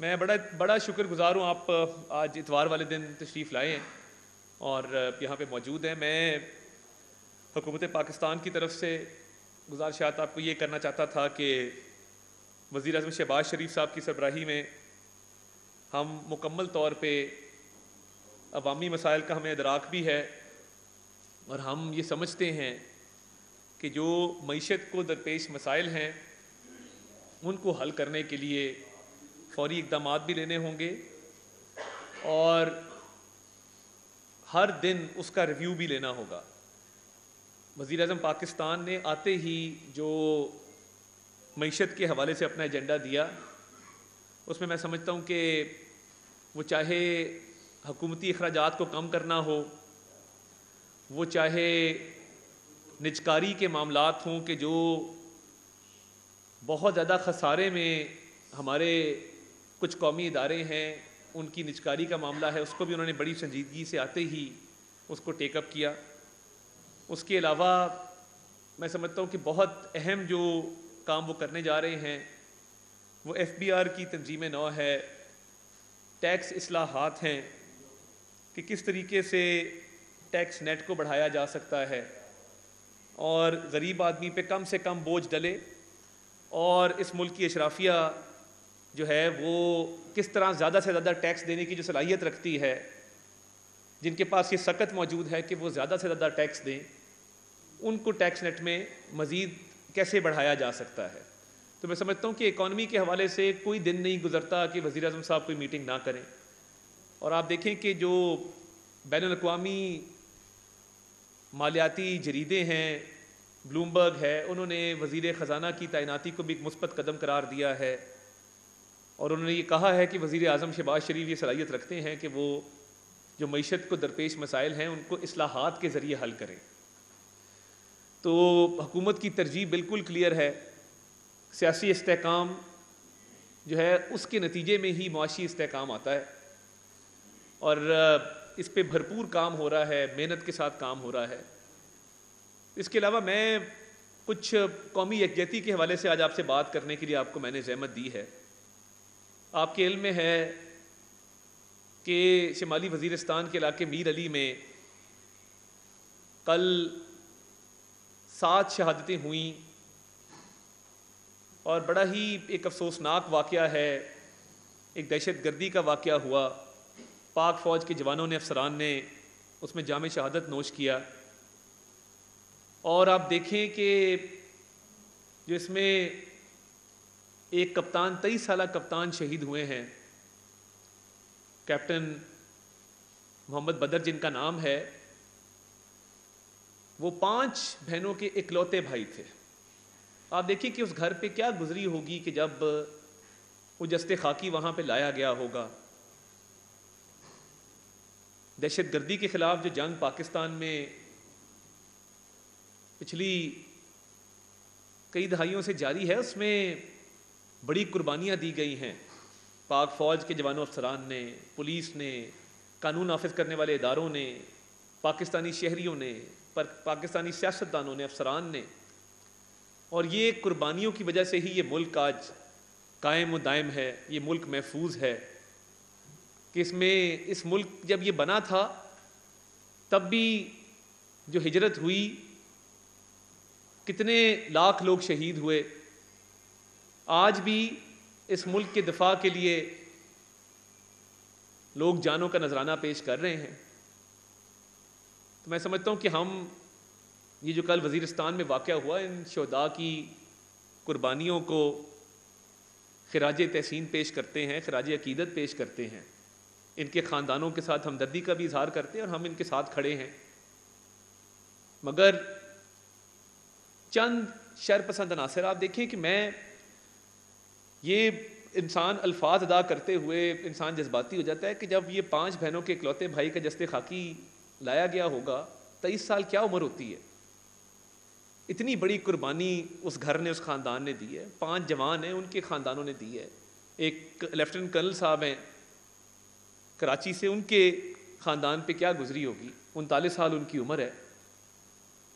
میں بڑا بڑا شکر گزار ہوں آپ آج اتوار والے دن تشریف لائے ہیں اور یہاں پہ موجود ہیں۔ میں حکومت پاکستان کی طرف سے گزارشات آپ کو یہ کرنا چاہتا تھا کہ وزیر اعظم شہباز شریف صاحب کی سربراہی میں ہم مکمل طور پہ عوامی مسائل کا ہمیں ادراک بھی ہے اور ہم یہ سمجھتے ہیں کہ جو معیشت کو درپیش مسائل ہیں، ان کو حل کرنے کے لیے فوری اقدامات بھی لینے ہوں گے اور ہر دن اس کا ریویو بھی لینا ہوگا۔ وزیر اعظم پاکستان نے آتے ہی جو معیشت کے حوالے سے اپنا ایجنڈا دیا، اس میں میں سمجھتا ہوں کہ وہ چاہے حکومتی اخراجات کو کم کرنا ہو، وہ چاہے نجکاری کے معاملات ہوں کہ جو بہت زیادہ خسارے میں ہمارے کچھ قومی ادارے ہیں، ان کی نجکاری کا معاملہ ہے، اس کو بھی انہوں نے بڑی سنجیدگی سے آتے ہی اس کو ٹیک اپ کیا۔ اس کے علاوہ میں سمجھتا ہوں کہ بہت اہم جو کام وہ کرنے جا رہے ہیں، وہ ایف بی آر کی تنظیم نو ہے۔ ٹیکس اصلاحات ہیں کہ کس طریقے سے ٹیکس نیٹ کو بڑھایا جا سکتا ہے۔ اور غریب آدمی پہ کم سے کم بوجھ ڈلے۔ اور اس ملک کی اشرافیہ جو ہے وہ کس طرح زیادہ سے زیادہ ٹیکس دینے کی جو صلاحیت رکھتی ہے، جن کے پاس یہ سکت موجود ہے کہ وہ زیادہ سے زیادہ ٹیکس دیں، ان کو ٹیکس نیٹ میں مزید کیسے بڑھایا جا سکتا ہے؟ تو میں سمجھتا ہوں کہ اکانومی کے حوالے سے کوئی دن نہیں گزرتا کہ وزیر اعظم صاحب کوئی میٹنگ نہ کریں۔ اور آپ دیکھیں کہ جو بین الاقوامی مالیاتی جریدے ہیں، بلومبرگ ہے، انہوں نے وزیر خزانہ کی تعیناتی کو بھی ایک مثبت قدم قرار دیا ہے۔ اور انہوں نے یہ کہا ہے کہ وزیر اعظم شہباز شریف یہ صلاحیت رکھتے ہیں کہ وہ جو معیشت کو درپیش مسائل ہیں ان کو اصلاحات کے ذریعے حل کریں۔ تو حکومت کی ترجیح بالکل کلیئر ہے۔ سیاسی استحکام جو ہے، اس کے نتیجے میں ہی معاشی استحکام آتا ہے۔ اور اس پہ بھرپور کام ہو رہا ہے، محنت کے ساتھ کام ہو رہا ہے۔ اس کے علاوہ میں کچھ قومی یکجہتی کے حوالے سے آج آپ سے بات کرنے کے لیے آپ کو میں نے زحمت دی ہے۔ آپ کے علم میں ہے کہ شمالی وزیرستان کے علاقے میر علی میں کل سات شہادتیں ہوئیں اور بڑا ہی ایک افسوسناک واقعہ ہے، ایک دہشت گردی کا واقعہ ہوا۔ پاک فوج کے جوانوں نے، افسران نے اس میں جامع شہادت نوش کیا۔ اور آپ دیکھیں کہ جو اس میں ایک کپتان، تیئیس سالہ کپتان شہید ہوئے ہیں۔ کیپٹن محمد بدر جن کا نام ہے، وہ پانچ بہنوں کے اکلوتے بھائی تھے۔ آپ دیکھیں کہ اس گھر پہ کیا گزری ہوگی کہ جب وہ جستے خاکی وہاں پہ لایا گیا ہوگا۔ دہشت گردی کے خلاف جو جنگ پاکستان میں پچھلی کئی دہائیوں سے جاری ہے، اس میں بڑی قربانیاں دی گئی ہیں۔ پاک فوج کے جوانوں افسران نے، پولیس نے، قانون نافذ کرنے والے اداروں نے، پاکستانی شہریوں نے پاکستانی سیاستدانوں نے، افسران نے۔ اور یہ قربانیوں کی وجہ سے ہی یہ ملک آج قائم و دائم ہے، یہ ملک محفوظ ہے۔ کہ اس میں، اس ملک جب یہ بنا تھا، تب بھی جو ہجرت ہوئی، کتنے لاکھ لوگ شہید ہوئے۔ آج بھی اس ملک کے دفاع کے لیے لوگ جانوں کا نذرانہ پیش کر رہے ہیں۔ تو میں سمجھتا ہوں کہ ہم یہ جو کل وزیرستان میں واقعہ ہوا، ان شہدا کی قربانیوں کو خراج تحسین پیش کرتے ہیں، خراج عقیدت پیش کرتے ہیں۔ ان کے خاندانوں کے ساتھ ہمدردی کا بھی اظہار کرتے ہیں اور ہم ان کے ساتھ کھڑے ہیں۔ مگر چند شر پسند عناصر، آپ دیکھیں کہ میں یہ انسان الفاظ ادا کرتے ہوئے انسان جذباتی ہو جاتا ہے کہ جب یہ پانچ بہنوں کے اکلوتے بھائی کا جستے خاکی لایا گیا ہوگا، تیئیس سال کیا عمر ہوتی ہے؟ اتنی بڑی قربانی اس گھر نے، اس خاندان نے دی ہے۔ پانچ جوان ہیں، ان کے خاندانوں نے دی ہے۔ ایک لیفٹنٹ کرنل صاحب ہیں، کراچی سے، ان کے خاندان پہ کیا گزری ہوگی؟ انتالیس سال ان کی عمر ہے۔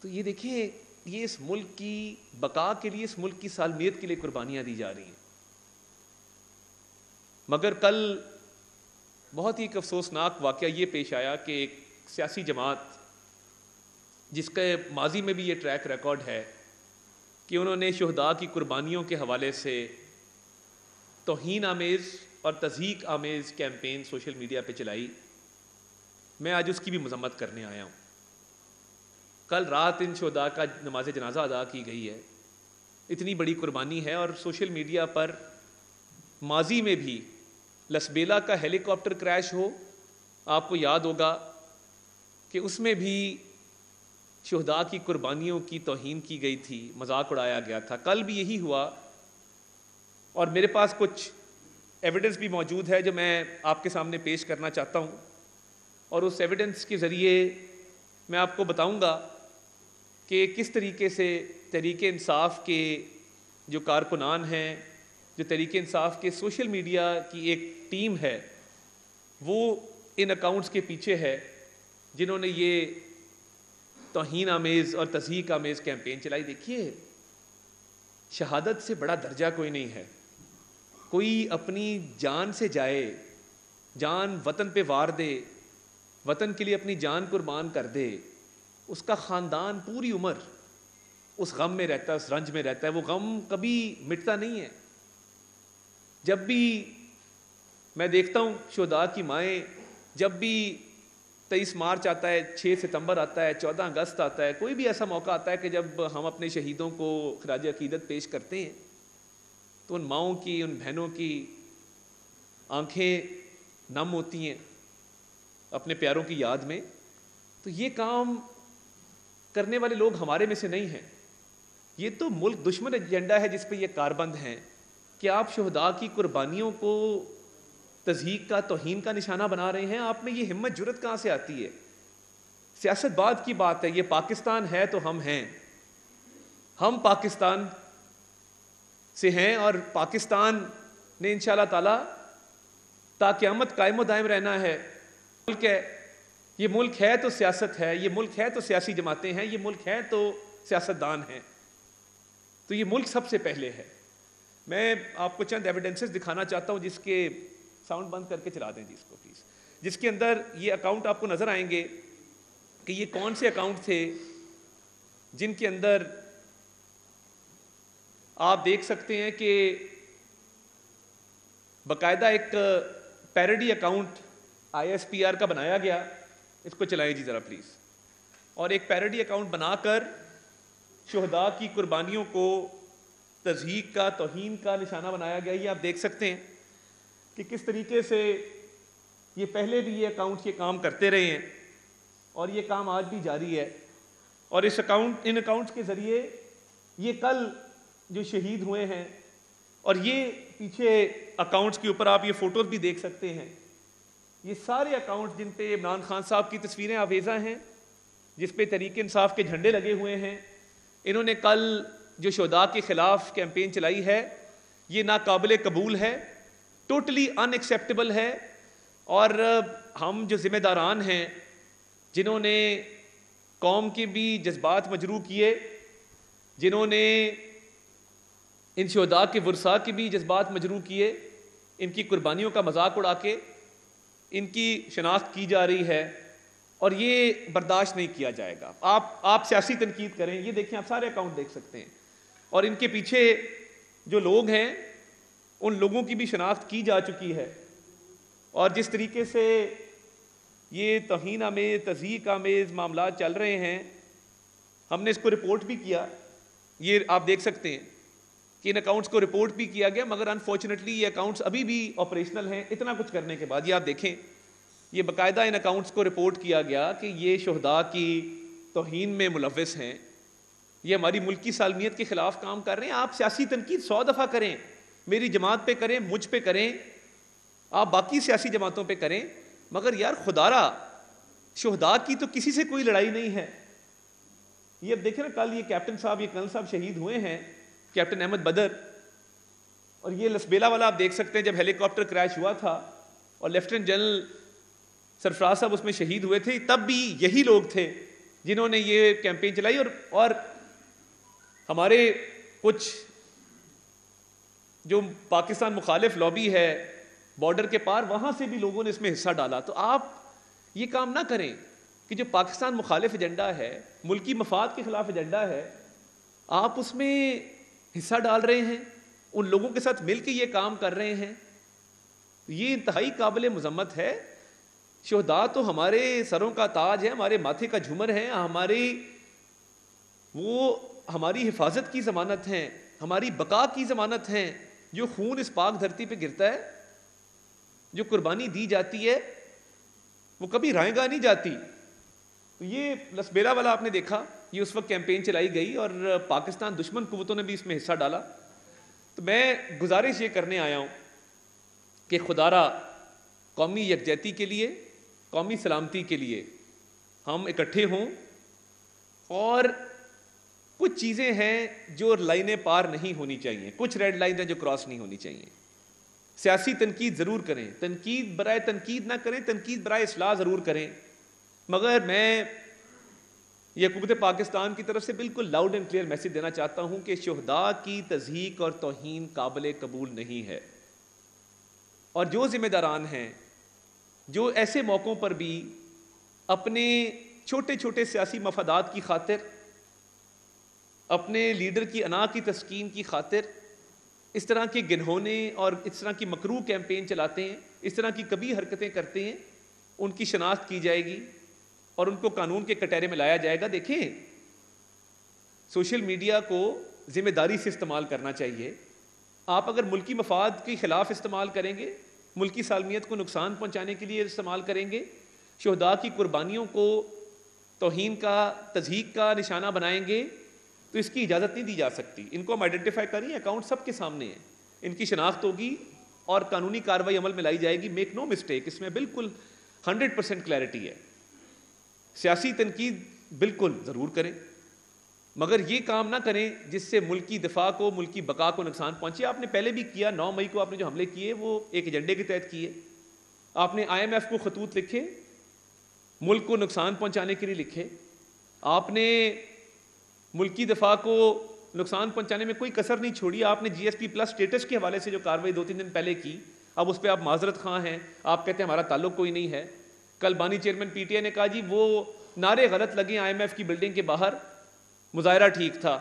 تو یہ دیکھیے، یہ اس ملک کی بقا کے لیے، اس ملک کی سالمیت کے لیے قربانیاں دی جا رہی ہیں۔ مگر کل بہت ہی ایک افسوسناک واقعہ یہ پیش آیا کہ ایک سیاسی جماعت جس کے ماضی میں بھی یہ ٹریک ریکارڈ ہے کہ انہوں نے شہداء کی قربانیوں کے حوالے سے توہین آمیز اور تزیق آمیز کیمپین سوشل میڈیا پہ چلائی۔ میں آج اس کی بھی مذمت کرنے آیا ہوں۔ کل رات ان شہداء کا نماز جنازہ ادا کی گئی ہے۔ اتنی بڑی قربانی ہے اور سوشل میڈیا پر ماضی میں بھی لسبیلا کا ہیلی کاپٹر کریش ہو، آپ کو یاد ہوگا کہ اس میں بھی شہداء کی قربانیوں کی توہین کی گئی تھی، مذاق اڑایا گیا تھا۔ کل بھی یہی ہوا۔ اور میرے پاس کچھ ایویڈنس بھی موجود ہے جو میں آپ کے سامنے پیش کرنا چاہتا ہوں۔ اور اس ایویڈنس کے ذریعے میں آپ کو بتاؤں گا کہ کس طریقے سے تحریک انصاف کے جو کارکنان ہیں جو تحریک انصاف کے سوشل میڈیا کی ایک ٹیم ہے، وہ ان اکاؤنٹس کے پیچھے ہے جنہوں نے یہ توہین آمیز اور تصحیق آمیز کیمپین چلائی۔ دیکھیے، شہادت سے بڑا درجہ کوئی نہیں ہے۔ کوئی اپنی جان سے جائے، جان وطن پہ وار دے، وطن کے لیے اپنی جان قربان کر دے، اس کا خاندان پوری عمر اس غم میں رہتا ہے، اس رنج میں رہتا ہے۔ وہ غم کبھی مٹتا نہیں ہے۔ جب بھی میں دیکھتا ہوں شہدا کی مائیں، جب بھی تیئیس مارچ آتا ہے، چھ ستمبر آتا ہے، چودہ اگست آتا ہے، کوئی بھی ایسا موقع آتا ہے کہ جب ہم اپنے شہیدوں کو خراج عقیدت پیش کرتے ہیں، تو ان ماؤں کی، ان بہنوں کی آنکھیں نم ہوتی ہیں اپنے پیاروں کی یاد میں۔ تو یہ کام کرنے والے لوگ ہمارے میں سے نہیں ہیں۔ یہ تو ملک دشمن ایجنڈا ہے جس پہ یہ کاربند ہیں۔ کہ آپ شہداء کی قربانیوں کو تزہیق کا، توہین کا نشانہ بنا رہے ہیں؟ آپ میں یہ ہمت جرت کہاں سے آتی ہے؟ سیاست بعد کی بات ہے، یہ پاکستان ہے تو ہم ہیں۔ ہم پاکستان سے ہیں اور پاکستان نے ان شاء اللہ تعالی تا قیامت قائم و دائم رہنا ہے۔ ملک ہے، یہ ملک ہے تو سیاست ہے، یہ ملک ہے تو سیاسی جماعتیں ہیں، یہ ملک ہے تو سیاست دان ہیں۔ تو یہ ملک سب سے پہلے ہے۔ میں آپ کو چند ایویڈنسز دکھانا چاہتا ہوں جس کے ساؤنڈ بند کر کے چلا دیں جی اس کو پلیز جس کے اندر یہ اکاؤنٹ آپ کو نظر آئیں گے کہ یہ کون سے اکاؤنٹ تھے جن کے اندر آپ دیکھ سکتے ہیں کہ باقاعدہ ایک parody account I S P R کا بنایا گیا. اس کو چلائیں جی ذرا پلیز اور ایک پیرڈی اکاؤنٹ بنا کر شہداء کی قربانیوں کو تزہیق کا، توہین کا نشانہ بنایا گیا یہ آپ دیکھ سکتے ہیں کہ کس طریقے سے یہ پہلے بھی یہ اکاؤنٹ یہ کام کرتے رہے ہیں اور یہ کام آج بھی جاری ہے۔ اور اس اکاؤنٹ ان اکاؤنٹس کے ذریعے یہ کل جو شہید ہوئے ہیں اور یہ پیچھے اکاؤنٹس کے اوپر آپ یہ فوٹوز بھی دیکھ سکتے ہیں۔ یہ سارے اکاؤنٹ جن پہ عمران خان صاحب کی تصویریں آویزہ ہیں، جس پہ طریق انصاف کے جھنڈے لگے ہوئے ہیں، انہوں نے کل جو شہداء کے خلاف کیمپین چلائی ہے، یہ ناقابل قبول ہے ٹوٹلی ان ایکسیپٹیبل ہے، اور ہم جو ذمہ داران ہیں، جنہوں نے قوم کے بھی جذبات مجروع کیے، جنہوں نے ان شہداء کے ورثاء کے بھی جذبات مجروع کیے، ان کی قربانیوں کا مذاق اڑا کے ان کی شناخت کی جا رہی ہے، اور یہ برداشت نہیں کیا جائے گا۔ آپ آپ سیاسی تنقید کریں، یہ دیکھیں، آپ سارے اکاؤنٹ دیکھ سکتے ہیں۔ اور ان کے پیچھے جو لوگ ہیں، ان لوگوں کی بھی شناخت کی جا چکی ہے۔ اور جس طریقے سے یہ توہین آمیز تزیق آمیز معاملات چل رہے ہیں، ہم نے اس کو رپورٹ بھی کیا۔ یہ آپ دیکھ سکتے ہیں کہ ان اکاؤنٹس کو رپورٹ بھی کیا گیا، مگر انفارچونیٹلی یہ اکاؤنٹس ابھی بھی آپریشنل ہیں۔ اتنا کچھ کرنے کے بعد یہ آپ دیکھیں، یہ باقاعدہ ان اکاؤنٹس کو رپورٹ کیا گیا کہ یہ شہداء کی توہین میں ملوث ہیں۔ یہ ہماری ملکی سالمیت کے خلاف کام کر رہے ہیں، آپ سیاسی تنقید سو دفعہ کریں، میری جماعت پہ کریں، مجھ پہ کریں، آپ باقی سیاسی جماعتوں پہ کریں، مگر یار خدارہ شہداء کی تو کسی سے کوئی لڑائی نہیں ہے۔ یہ اب دیکھیں نا، کل یہ کیپٹن صاحب، یہ کنل صاحب شہید ہوئے ہیں، کیپٹن احمد بدر۔ اور یہ لسبیلا والا آپ دیکھ سکتے ہیں، جب ہیلی کاپٹر کریش ہوا تھا اور لیفٹنٹ جنرل سرفراز صاحب اس میں شہید ہوئے تھے، تب بھی یہی لوگ تھے جنہوں نے یہ کیمپین چلائی اور اور ہمارے کچھ جو پاکستان مخالف لابی ہے بارڈر کے پار، وہاں سے بھی لوگوں نے اس میں حصہ ڈالا۔ تو آپ یہ کام نہ کریں کہ جو پاکستان مخالف ایجنڈا ہے، ملکی مفاد کے خلاف ایجنڈا ہے، آپ اس میں حصہ ڈال رہے ہیں، ان لوگوں کے ساتھ مل کے یہ کام کر رہے ہیں۔ یہ انتہائی قابل مذمت ہے۔ شہدا تو ہمارے سروں کا تاج ہے، ہمارے ماتھے کا جھومر ہے، ہماری وہ ہماری حفاظت کی ضمانت ہیں، ہماری بقا کی ضمانت ہیں، جو خون اس پاک دھرتی پہ گرتا ہے، جو قربانی دی جاتی ہے، وہ کبھی رائے گاہ نہیں جاتی۔ یہ لسبیلا والا آپ نے دیکھا، یہ اس وقت کیمپین چلائی گئی اور پاکستان دشمن قوتوں نے بھی اس میں حصہ ڈالا۔ تو میں گزارش یہ کرنے آیا ہوں کہ خدارہ قومی یکجہتی کے لیے، قومی سلامتی کے لیے ہم اکٹھے ہوں اور کچھ چیزیں ہیں جو لائنیں پار نہیں ہونی چاہیے، کچھ ریڈ لائن ہیں جو کراس نہیں ہونی چاہیے۔ سیاسی تنقید ضرور کریں، تنقید برائے تنقید نہ کریں، تنقید برائے اصلاح ضرور کریں۔ مگر میں یہ حکومت پاکستان کی طرف سے بالکل لاؤڈ اینڈ کلیئر میسج دینا چاہتا ہوں کہ شہداء کی تضحیق اور توہین قابل قبول نہیں ہے۔ اور جو ذمہ داران ہیں، جو ایسے موقعوں پر بھی اپنے چھوٹے چھوٹے سیاسی مفادات کی خاطر اپنے لیڈر کی انا کی تسکین کی خاطر اس طرح کے گنہونے اور اس طرح کی مکرو کیمپین چلاتے ہیں، اس طرح کی کبھی حرکتیں کرتے ہیں، ان کی شناخت کی جائے گی اور ان کو قانون کے کٹہرے میں لایا جائے گا۔ دیکھیں، سوشل میڈیا کو ذمہ داری سے استعمال کرنا چاہیے۔ آپ اگر ملکی مفاد کے خلاف استعمال کریں گے، ملکی سالمیت کو نقصان پہنچانے کے لیے استعمال کریں گے، شہداء کی قربانیوں کو توہین کا، تضحیق کا نشانہ بنائیں گے تو اس کی اجازت نہیں دی جا سکتی۔ ان کو ہم آئیڈینٹیفائی کریں اکاؤنٹ سب کے سامنے ہیں۔ ان کی شناخت ہوگی اور قانونی کاروائی عمل میں لائی جائے گی۔ میک نو مسٹیک اس میں بالکل ہنڈریڈ پرسینٹ کلیئرٹی ہے۔ سیاسی تنقید بالکل ضرور کریں۔ مگر یہ کام نہ کریں جس سے ملکی دفاع کو، ملکی بقا کو نقصان پہنچے۔ آپ نے پہلے بھی کیا، نو مئی کو آپ نے جو حملے کیے، وہ ایک ایجنڈے کے تحت کیے۔ آپ نے آئی ایم ایف کو خطوط لکھے، ملک کو نقصان پہنچانے کے لیے لکھے۔ آپ نے ملکی دفاع کو نقصان پہنچانے میں کوئی کسر نہیں چھوڑی۔ آپ نے G S P plus status کے حوالے سے جو کاروائی دو تین دن پہلے کی، اب اس پہ آپ معذرت خواہ ہیں۔ آپ کہتے ہیں ہمارا تعلق کوئی نہیں ہے۔ کل بانی چیئرمین پی ٹی آئی نے کہا جی وہ نعرے غلط لگے آئی ایم ایف کی بلڈنگ کے باہر۔ مظاہرہ ٹھیک تھا۔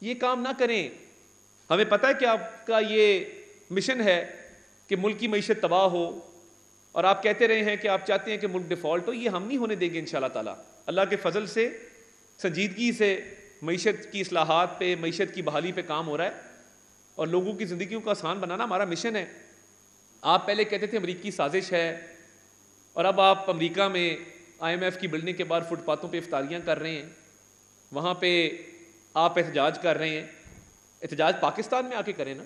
یہ کام نہ کریں۔ ہمیں پتہ ہے کہ آپ کا یہ مشن ہے کہ ملک کی معیشت تباہ ہو۔ اور آپ کہتے رہے ہیں کہ آپ چاہتے ہیں کہ ملک ڈیفالٹ ہو۔ یہ ہم نہیں ہونے دیں گے ان شاء اللہ تعالیٰ۔ اللہ کے فضل سے، سنجیدگی سے معیشت کی اصلاحات پہ، معیشت کی بحالی پہ کام ہو رہا ہے اور لوگوں کی زندگیوں کو آسان بنانا ہمارا مشن ہے۔ آپ پہلے کہتے تھے امریکی سازش ہے اور اب آپ امریکہ میں آئی ایم ایف کی بلڈنگ کے بعد فٹ پاتھوں پہ افطاریاں کر رہے ہیں۔ وہاں پہ آپ احتجاج کر رہے ہیں۔ احتجاج پاکستان میں آ کے کریں نا۔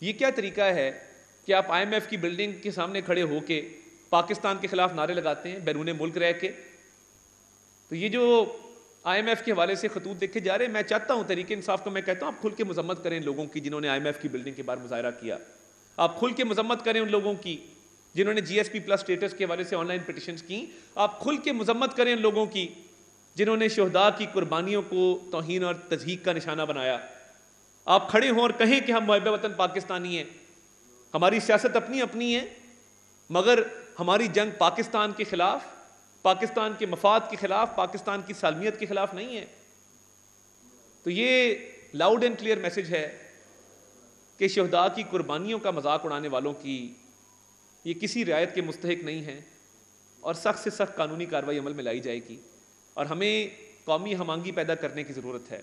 یہ کیا طریقہ ہے کہ آپ آئی ایم ایف کی بلڈنگ کے سامنے کھڑے ہو کے پاکستان کے خلاف نعرے لگاتے ہیں، بیرون ملک رہ کے؟ تو یہ جو آئی ایم ایف کے حوالے سے خطوط دیکھے جا رہے ہیں۔ میں چاہتا ہوں طریقے انصاف کو میں کہتا ہوں، آپ کھل کے مذمت کریں لوگوں کی جنہوں نے آئی ایم ایف کی بلڈنگ کے بعد مظاہرہ کیا۔ آپ کھل کے مذمت کریں ان لوگوں کی جنہوں نے G S P plus status کے حوالے سے آن لائن پٹیشنس کی آپ کھل کے مذمت کریں ان لوگوں کی جنہوں نے شہداء کی قربانیوں کو توہین اور تضحیق کا نشانہ بنایا۔ آپ کھڑے ہوں اور کہیں کہ ہم محب وطن پاکستانی ہیں۔ ہماری سیاست اپنی اپنی ہے، مگر ہماری جنگ پاکستان کے خلاف پاکستان کے مفاد کے خلاف، پاکستان کی سالمیت کے خلاف نہیں ہے۔ تو یہ لاؤڈ اینڈ کلیئر میسج ہے کہ شہداء کی قربانیوں کا مذاق اڑانے والوں کی یہ کسی رعایت کے مستحق نہیں ہیں اور سخت سے سخت قانونی کارروائی عمل میں لائی جائے گی۔ اور ہمیں قومی ہمانگی پیدا کرنے کی ضرورت ہے۔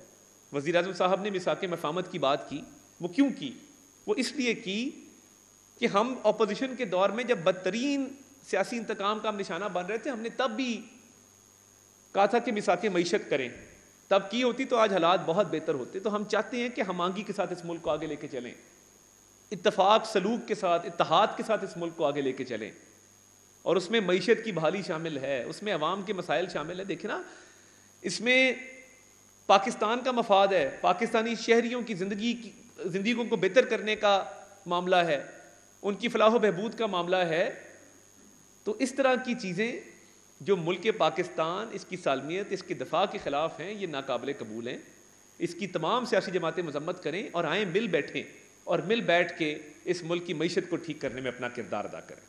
وزیر اعظم صاحب نے مساق مفامت کی بات کی۔ وہ کیوں کی؟ وہ اس لیے کی کہ ہم اپوزیشن کے دور میں جب بدترین سیاسی انتقام کا ہم نشانہ بن رہے تھے، ہم نے تب بھی کہا تھا کہ مساق معیشت کریں۔ تب کی ہوتی تو آج حالات بہت بہتر ہوتے۔ تو ہم چاہتے ہیں کہ ہم آنگی کے ساتھ اس ملک کو آگے لے کے چلیں۔ اتفاق، سلوک کے ساتھ، اتحاد کے ساتھ اس ملک کو آگے لے کے چلیں۔ اور اس میں معیشت کی بحالی شامل ہے، اس میں عوام کے مسائل شامل ہے دیکھیں نا، اس میں پاکستان کا مفاد ہے۔ پاکستانی شہریوں کی زندگی کی، زندگیوں کو بہتر کرنے کا معاملہ ہے۔ ان کی فلاح و بہبود کا معاملہ ہے۔ تو اس طرح کی چیزیں جو ملک پاکستان، اس کی سالمیت، اس کے دفاع کے خلاف ہیں، یہ ناقابل قبول ہیں۔ اس کی تمام سیاسی جماعتیں مذمت کریں اور آئیں مل بیٹھیں اور مل بیٹھ کے اس ملک کی معیشت کو ٹھیک کرنے میں اپنا کردار ادا کریں۔